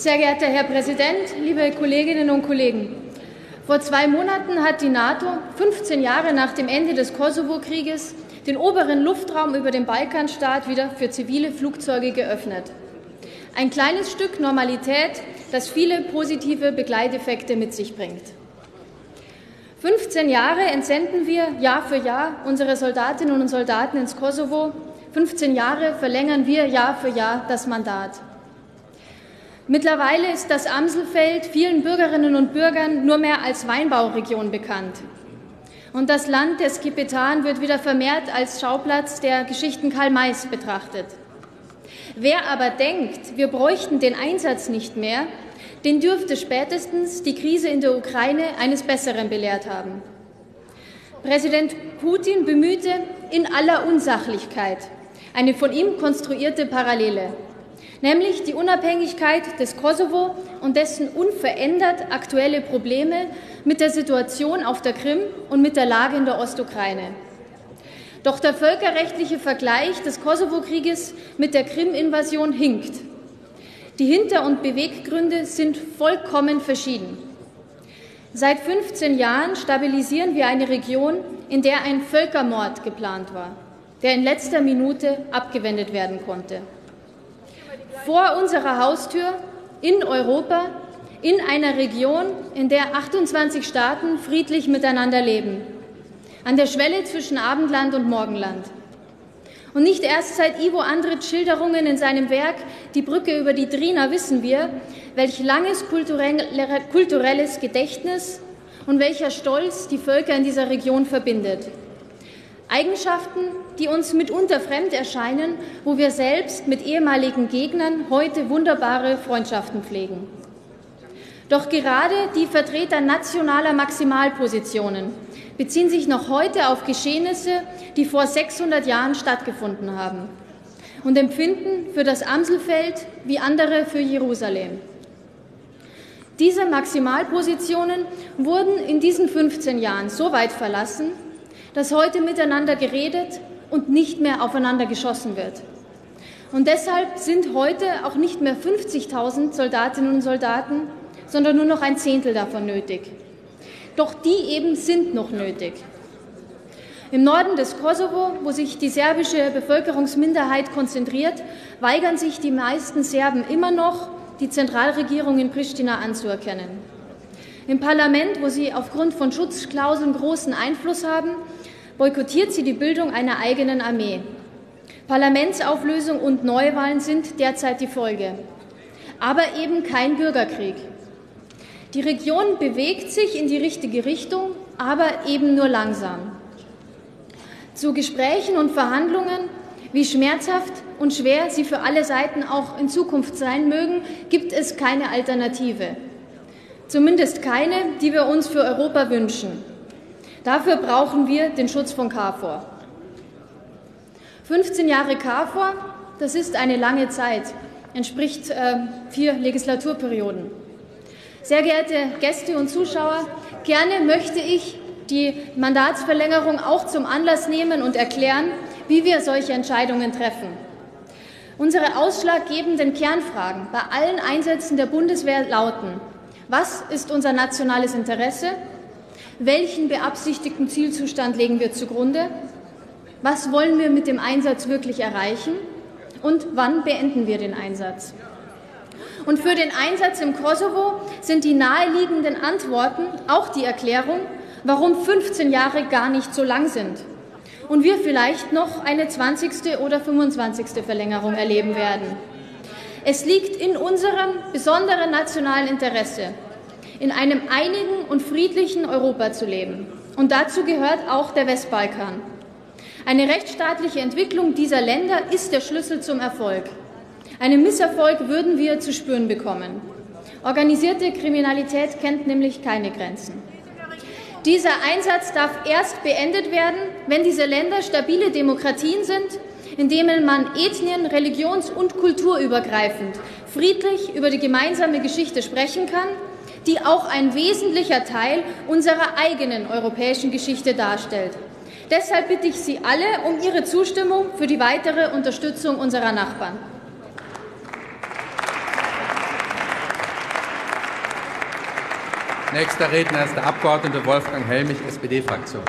Sehr geehrter Herr Präsident, liebe Kolleginnen und Kollegen! Vor zwei Monaten hat die NATO, 15 Jahre nach dem Ende des Kosovo-Krieges, den oberen Luftraum über dem Balkanstaat wieder für zivile Flugzeuge geöffnet. Ein kleines Stück Normalität, das viele positive Begleiteffekte mit sich bringt. 15 Jahre entsenden wir Jahr für Jahr unsere Soldatinnen und Soldaten ins Kosovo. 15 Jahre verlängern wir Jahr für Jahr das Mandat. Mittlerweile ist das Amselfeld vielen Bürgerinnen und Bürgern nur mehr als Weinbauregion bekannt. Und das Land der Skipetan wird wieder vermehrt als Schauplatz der Geschichten Karl Mays betrachtet. Wer aber denkt, wir bräuchten den Einsatz nicht mehr, den dürfte spätestens die Krise in der Ukraine eines Besseren belehrt haben. Präsident Putin bemühte in aller Unsachlichkeit eine von ihm konstruierte Parallele, nämlich die Unabhängigkeit des Kosovo und dessen unverändert aktuelle Probleme mit der Situation auf der Krim und mit der Lage in der Ostukraine. Doch der völkerrechtliche Vergleich des Kosovo-Krieges mit der Krim-Invasion hinkt. Die Hinter- und Beweggründe sind vollkommen verschieden. Seit 15 Jahren stabilisieren wir eine Region, in der ein Völkermord geplant war, der in letzter Minute abgewendet werden konnte. Vor unserer Haustür in Europa, in einer Region, in der 28 Staaten friedlich miteinander leben an der Schwelle zwischen Abendland und Morgenland. Und nicht erst seit Ivo Andritz Schilderungen in seinem Werk Die Brücke über die Drina wissen wir, welch langes kulturelles Gedächtnis und welcher Stolz die Völker in dieser Region verbindet. Eigenschaften, die uns mitunter fremd erscheinen, wo wir selbst mit ehemaligen Gegnern heute wunderbare Freundschaften pflegen. Doch gerade die Vertreter nationaler Maximalpositionen beziehen sich noch heute auf Geschehnisse, die vor 600 Jahren stattgefunden haben und empfinden für das Amselfeld wie andere für Jerusalem. Diese Maximalpositionen wurden in diesen 15 Jahren so weit verlassen, dass heute miteinander geredet und nicht mehr aufeinander geschossen wird. Und deshalb sind heute auch nicht mehr 50.000 Soldatinnen und Soldaten, sondern nur noch ein Zehntel davon nötig. Doch die eben sind noch nötig. Im Norden des Kosovo, wo sich die serbische Bevölkerungsminderheit konzentriert, weigern sich die meisten Serben immer noch, die Zentralregierung in Pristina anzuerkennen. Im Parlament, wo sie aufgrund von Schutzklauseln großen Einfluss haben, boykottiert sie die Bildung einer eigenen Armee. Parlamentsauflösung und Neuwahlen sind derzeit die Folge. Aber eben kein Bürgerkrieg. Die Region bewegt sich in die richtige Richtung, aber eben nur langsam. Zu Gesprächen und Verhandlungen, wie schmerzhaft und schwer sie für alle Seiten auch in Zukunft sein mögen, gibt es keine Alternative. Zumindest keine, die wir uns für Europa wünschen. Dafür brauchen wir den Schutz von KFOR. 15 Jahre KFOR, das ist eine lange Zeit, entspricht äh, vier Legislaturperioden. Sehr geehrte Gäste und Zuschauer, gerne möchte ich die Mandatsverlängerung auch zum Anlass nehmen und erklären, wie wir solche Entscheidungen treffen. Unsere ausschlaggebenden Kernfragen bei allen Einsätzen der Bundeswehr lauten, was ist unser nationales Interesse? Welchen beabsichtigten Zielzustand legen wir zugrunde? Was wollen wir mit dem Einsatz wirklich erreichen? Und wann beenden wir den Einsatz? Und für den Einsatz im Kosovo sind die naheliegenden Antworten auch die Erklärung, warum 15 Jahre gar nicht so lang sind und wir vielleicht noch eine 20. oder 25. Verlängerung erleben werden. Es liegt in unserem besonderen nationalen Interesse, in einem einigen und friedlichen Europa zu leben. Und dazu gehört auch der Westbalkan. Eine rechtsstaatliche Entwicklung dieser Länder ist der Schlüssel zum Erfolg. Einen Misserfolg würden wir zu spüren bekommen. Organisierte Kriminalität kennt nämlich keine Grenzen. Dieser Einsatz darf erst beendet werden, wenn diese Länder stabile Demokratien sind, in denen man ethnien-, religions- und kulturübergreifend friedlich über die gemeinsame Geschichte sprechen kann, die auch ein wesentlicher Teil unserer eigenen europäischen Geschichte darstellt. Deshalb bitte ich Sie alle um Ihre Zustimmung für die weitere Unterstützung unserer Nachbarn. Nächster Redner ist der Abgeordnete Wolfgang Helmich, SPD-Fraktion.